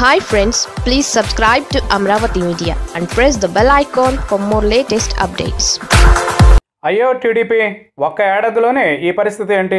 Hi friends please subscribe to Amaravati media and press the bell icon for more latest updates అయ్యో TDP ఒక్క ఏడాదిలోనే ఈ పరిస్థితి ఏంటి?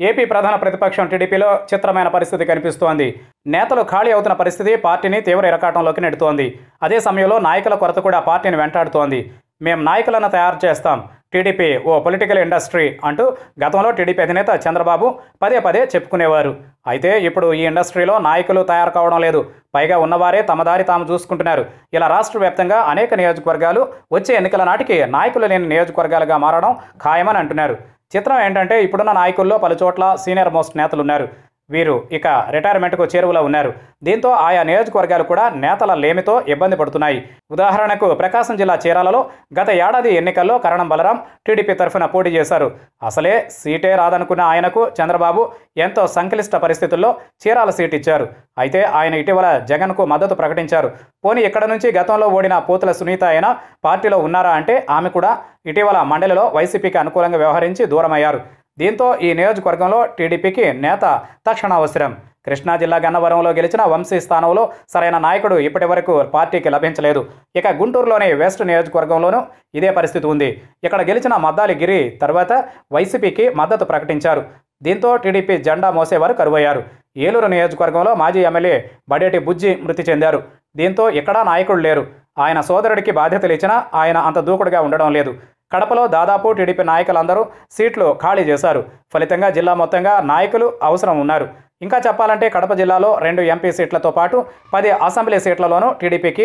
ఏపీ ప్రధాన ప్రతిపక్షం టీడీపీలో చిత్రమైన పరిస్థితి కనిపిస్తోంది. నేతలు ఖాళీ అవుతున్న పరిస్థితి పార్టీని తీవ్ర ఇరకాటంలోకి నెడుతోంది. అదే సమయంలో నాయకుల కొరత కూడా పార్టీని వెంటాడుతోంది. మేము నాయకులను తయారు చేస్తాం. టీడీపీ ఓ పొలిటికల్ ఇండస్ట్రీ అంటూ గతంలో టీడీపీ అధినేత చంద్రబాబు పదే పదే చెప్పుకునేవారు. అయితే ఇప్పుడు ఈ ఇండస్ట్రీలో నాయకులు తయారు కావడం లేదు. పైగా ఉన్నవారే తమ దారి తాము చూసుకుంటున్నారు. ఇలా రాష్ట్ర వ్యాప్తంగా అనేక నియోజకవర్గాలు వచ్చే ఎన్నికల నాటికి నాయకులు లేని నియోజకవర్గాలుగా మారడం ఖాయమని అంటున్నారు. చిత్రం ఏంటంటే ఇప్పుడున్న నాయకుల్లో పలుచోట్ల సీనియర్ మోస్ట్ నేతలు ఉన్నారు వీరు ఇక రిటైర్మెంట్కు చేరువలో ఉన్నారు. దీంతో ఆయా నియోజకవర్గాలు కూడా నేతల లేమితో ఇబ్బంది పడుతున్నాయి. ఉదాహరణకు ప్రకాశం జిల్లా చీరాలలో గత ఏడాది ఎన్నికల్లో కరణం బలరాం టీడీపీ తరఫున పోటీ చేశారు. అసలే సీటే రాదనుకున్న ఆయనకు చంద్రబాబు ఎంతో సంక్లిష్ట పరిస్థితుల్లో చీరాల సీట్ ఇచ్చారు. అయితే ఆయన ఇటీవల జగన్కు మద్దతు ప్రకటించారు. పోనీ ఇక్కడ నుంచి గతంలో ఓడిన పోతుల సునీత అయినా పార్టీలో ఉన్నారా అంటే ఆమె కూడా ఇటీవల మండలిలో వైసీపీకి అనుకూలంగా వ్యవహరించి దూరమయ్యారు. దీంతో ఈ నియోజకవర్గంలో టీడీపీకి నేత తక్షణ అవసరం కృష్ణా జిల్లా గన్నవరంలో గెలిచిన వంశీ స్థానంలో సరైన నాయకుడు ఇప్పటి వరకు పార్టీకి లభించలేదు. ఇక గుంటూరులోని వెస్ట్ నియోజకవర్గంలోనూ ఇదే పరిస్థితి ఉంది. ఇక్కడ గెలిచిన మద్దాలి గిరి తర్వాత వైసీపీకి మద్దతు ప్రకటించారు. దీంతో టీడీపీ జెండా మోసేవారు కరువయ్యారు. ఏలూరు నియోజకవర్గంలో మాజీ ఎమ్మెల్యే బడేటి బుజ్జి మృతి చెందారు. దీంతో ఎక్కడా నాయకుడు లేరు. ఆయన సోదరుడికి బాధ్యతలు ఇచ్చినా ఆయన అంత దూకుడుగా ఉండడం లేదు. కడపలో దాదాపు టీడీపీ నాయకులందరూ సీట్లు ఖాళీ చేశారు. ఫలితంగా జిల్లా మొత్తంగా నాయకులు అవసరం ఉన్నారు. ఇంకా చెప్పాలంటే కడప జిల్లాలో రెండు ఎంపీ సీట్లతో పాటు పది అసెంబ్లీ సీట్లలోనూ టీడీపీకి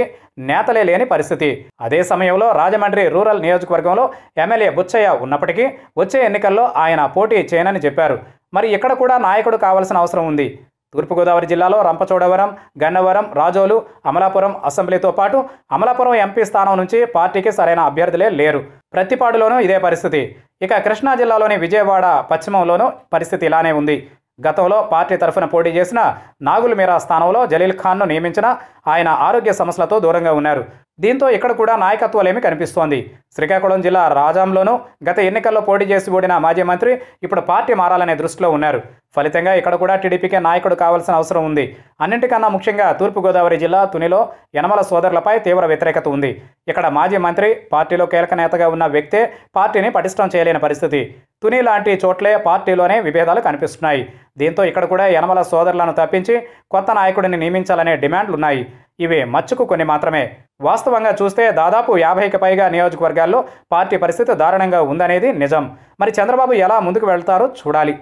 నేతలే లేని పరిస్థితి. అదే సమయంలో రాజమండ్రి రూరల్ నియోజకవర్గంలో ఎమ్మెల్యే బుచ్చయ్య ఉన్నప్పటికీ వచ్చే ఎన్నికల్లో ఆయన పోటీ చేయనని చెప్పారు. మరి ఇక్కడ కూడా నాయకుడు కావాల్సిన అవసరం ఉంది. తూర్పుగోదావరి జిల్లాలో రంపచోడవరం గన్నవరం రాజోలు అమలాపురం అసెంబ్లీతో పాటు అమలాపురం ఎంపీ స్థానం నుంచి పార్టీకి సరైన అభ్యర్థులే లేరు. ప్రతిపాడులోనూ ఇదే పరిస్థితి. ఇక కృష్ణా జిల్లాలోని విజయవాడ పశ్చిమంలోనూ పరిస్థితి ఇలానే ఉంది. గతంలో పార్టీ తరఫున పోటీ చేసిన నాగుల్ మీరా స్థానంలో జలీల్ ఖాన్ను నియమించిన ఆయన ఆరోగ్య సమస్యలతో దూరంగా ఉన్నారు. దీంతో ఇక్కడ కూడా నాయకత్వాలేమి కనిపిస్తోంది. శ్రీకాకుళం జిల్లా రాజాంలోనూ గత ఎన్నికల్లో పోటీ చేసి ఓడిన మాజీ మంత్రి ఇప్పుడు పార్టీ మారాలనే దృష్టిలో ఉన్నారు. ఫలితంగా ఇక్కడ కూడా టీడీపీకే నాయకుడు కావాల్సిన అవసరం ఉంది. అన్నింటికన్నా ముఖ్యంగా తూర్పుగోదావరి జిల్లా తునిలో యనమల సోదరులపై తీవ్ర వ్యతిరేకత ఉంది. ఇక్కడ మాజీ మంత్రి పార్టీలో కీలక నేతగా ఉన్న వ్యక్తే పార్టీని పటిష్టం చేయలేని పరిస్థితి. తుని లాంటి చోట్లే పార్టీలోనే విభేదాలు కనిపిస్తున్నాయి. దీంతో ఇక్కడ కూడా యనమల సోదరులను తప్పించి కొత్త నాయకుడిని నియమించాలనే డిమాండ్లున్నాయి. ఇవి మచ్చుకు కొన్ని మాత్రమే. వాస్తవంగా చూస్తే దాదాపు యాభైకి పైగా నియోజకవర్గాల్లో పార్టీ పరిస్థితి దారుణంగా ఉందనేది నిజం. మరి చంద్రబాబు ఎలా ముందుకు వెళ్తారో చూడాలి.